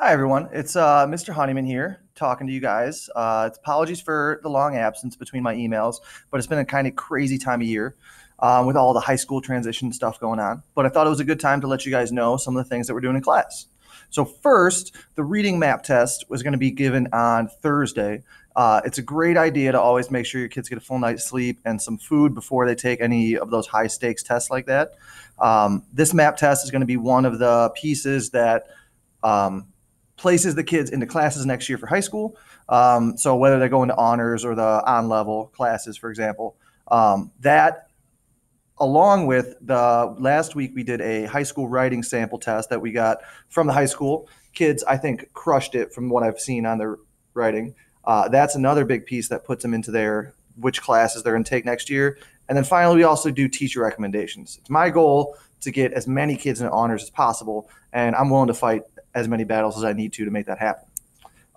Hi, everyone. It's uh, Mr. Honeyman here talking to you guys. Uh, apologies for the long absence between my emails, but it's been a kind of crazy time of year um, with all the high school transition stuff going on. But I thought it was a good time to let you guys know some of the things that we're doing in class. So, first, the reading map test was going to be given on Thursday. Uh, it's a great idea to always make sure your kids get a full night's sleep and some food before they take any of those high stakes tests like that. Um, this map test is going to be one of the pieces that um, places the kids into classes next year for high school. Um, so whether they're going to honors or the on level classes, for example, um, that along with the last week we did a high school writing sample test that we got from the high school kids. I think crushed it from what I've seen on their writing. Uh, that's another big piece that puts them into their which classes they're going to take next year. And then finally, we also do teacher recommendations. It's my goal to get as many kids in honors as possible, and I'm willing to fight as many battles as I need to to make that happen.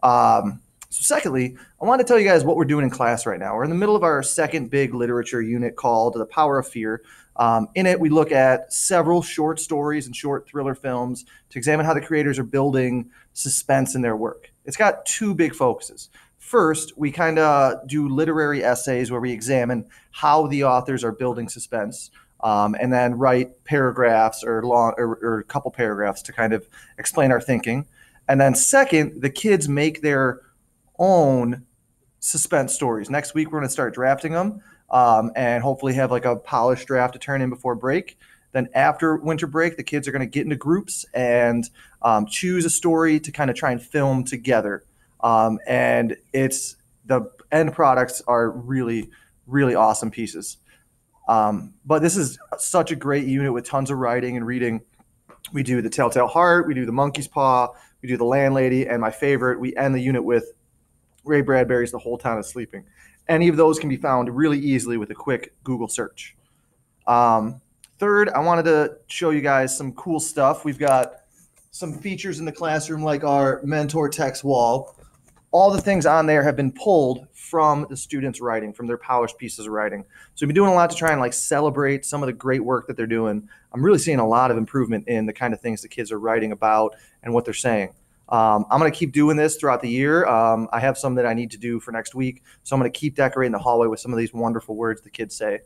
Um, so, secondly, I want to tell you guys what we're doing in class right now. We're in the middle of our second big literature unit called The Power of Fear. Um, in it, we look at several short stories and short thriller films to examine how the creators are building suspense in their work. It's got two big focuses. First, we kind of do literary essays where we examine how the authors are building suspense um, and then write paragraphs or long or, or a couple paragraphs to kind of explain our thinking. And then second, the kids make their own suspense stories. Next week, we're going to start drafting them um, and hopefully have like a polished draft to turn in before break. Then after winter break, the kids are going to get into groups and um, choose a story to kind of try and film together. Um, and it's the end products are really, really awesome pieces. Um, but this is such a great unit with tons of writing and reading. We do the Telltale Heart, we do the Monkey's Paw, we do the Landlady, and my favorite, we end the unit with Ray Bradbury's The Whole Town is Sleeping. Any of those can be found really easily with a quick Google search. Um, third, I wanted to show you guys some cool stuff. We've got some features in the classroom like our mentor text wall all the things on there have been pulled from the students' writing, from their polished pieces of writing. So we've been doing a lot to try and like celebrate some of the great work that they're doing. I'm really seeing a lot of improvement in the kind of things the kids are writing about and what they're saying. Um, I'm going to keep doing this throughout the year. Um, I have some that I need to do for next week. So I'm going to keep decorating the hallway with some of these wonderful words the kids say.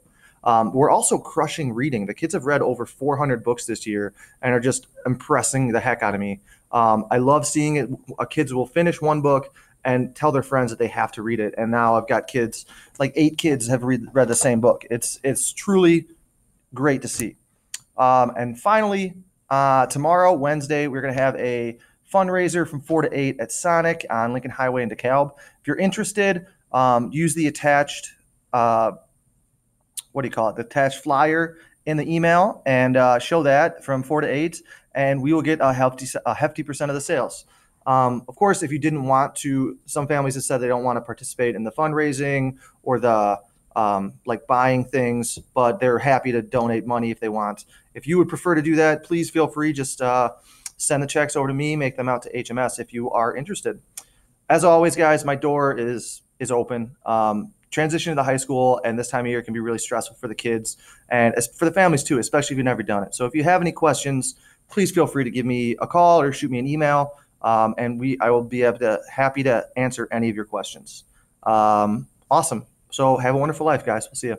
Um, we're also crushing reading. The kids have read over 400 books this year and are just impressing the heck out of me. Um, I love seeing it. A kids will finish one book and tell their friends that they have to read it. And now I've got kids, like eight kids have read, read the same book. It's it's truly great to see. Um, and finally, uh, tomorrow, Wednesday, we're going to have a fundraiser from 4 to 8 at Sonic on Lincoln Highway in DeKalb. If you're interested, um, use the attached, uh, what do you call it, the attached flyer in the email and uh, show that from 4 to 8, and we will get a hefty, a hefty percent of the sales. Um, of course, if you didn't want to, some families have said they don't want to participate in the fundraising or the um, like buying things, but they're happy to donate money if they want. If you would prefer to do that, please feel free. Just uh, send the checks over to me, make them out to HMS if you are interested. As always, guys, my door is is open. Um, transition to the high school and this time of year can be really stressful for the kids and for the families too, especially if you've never done it. So if you have any questions, please feel free to give me a call or shoot me an email um, and we I will be to happy to answer any of your questions. Um, awesome. So have a wonderful life, guys. We'll see you.